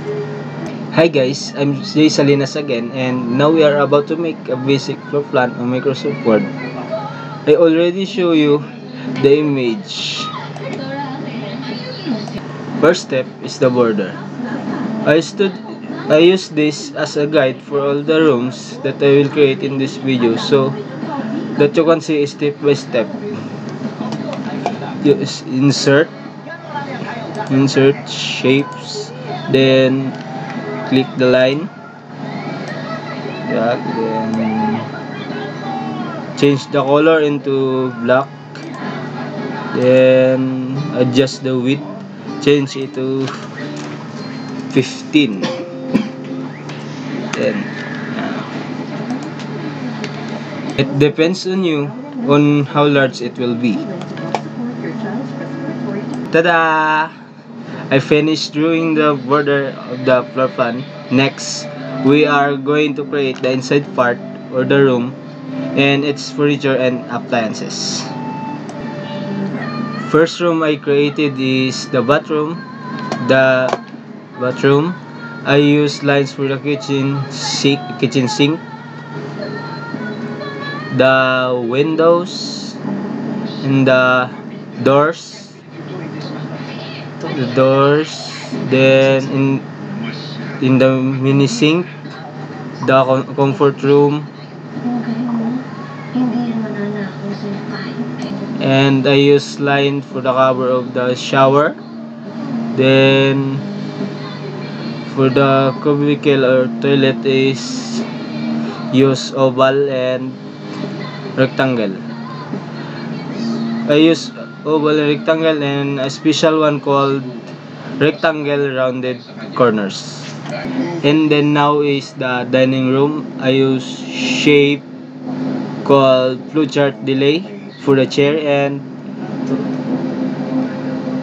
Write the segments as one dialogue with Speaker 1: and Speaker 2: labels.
Speaker 1: Hi guys, I'm Jay Salinas again and now we are about to make a basic floor plan on Microsoft Word. I already show you the image. First step is the border. I stood I use this as a guide for all the rooms that I will create in this video so that you can see step by step. Insert insert shapes then click the line. Yeah, then change the color into black. Then adjust the width. Change it to 15 then it depends on you on how large it will be. Tada I finished drawing the border of the floor plan. Next, we are going to create the inside part or the room and its furniture and appliances. First room I created is the bathroom. The bathroom, I use lines for the kitchen sink, kitchen sink, the windows, and the doors the doors then in in the mini sink the comfort room. And I use line for the cover of the shower. Then for the cubicle or toilet is use oval and rectangle. I use oval rectangle and a special one called rectangle rounded corners. And then now is the dining room. I use shape called flowchart delay for the chair and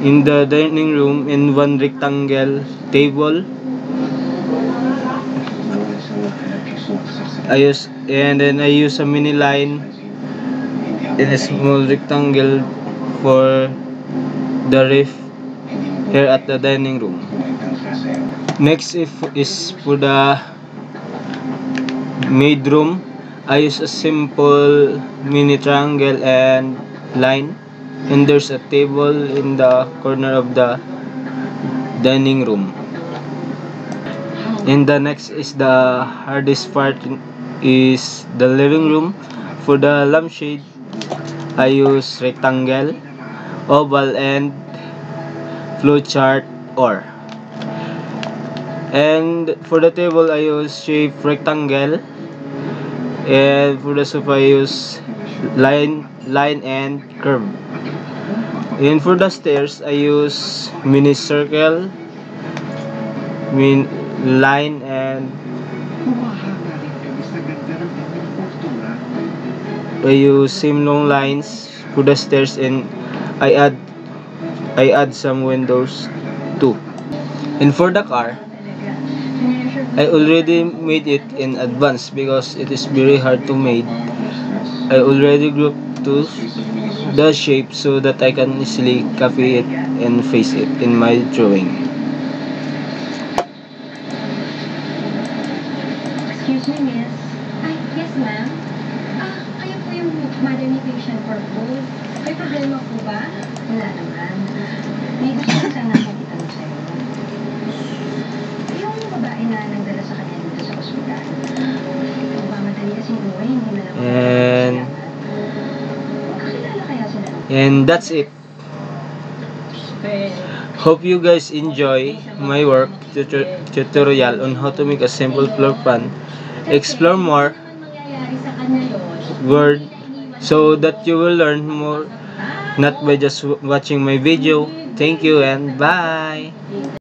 Speaker 1: in the dining room in one rectangle table. I use and then I use a mini line in a small rectangle for the roof here at the dining room. Next if is for the maid room. I use a simple mini triangle and line and there's a table in the corner of the dining room. And the next is the hardest part is the living room. For the lampshade, I use rectangle oval and flowchart or. And for the table I use shape rectangle. And for the sofa I use line line and curve. And for the stairs I use mini circle min line and I use same long lines for the stairs and I add I add some windows too and for the car I already made it in advance because it is very hard to make I already grouped to the shape so that I can easily copy it and face it in my drawing
Speaker 2: Excuse me, miss. Yes, ma'am. Yung modernization for food. May problema po ba? Wala naman. May gusto ko sana akong itanong sa'yo. Yung babae na nagdala sa kanya dito sa ospital. Magmamadali kasi yung buhay, hindi na lang.
Speaker 1: And-
Speaker 2: Kakilala kaya sila?
Speaker 1: and that's it Hope you guys enjoy my work tutor tutorial on how to make a simple floor plan. Explore more
Speaker 2: mangyayari sa kanya yun.
Speaker 1: Word so that you will learn more not by just watching my video. Thank you and bye.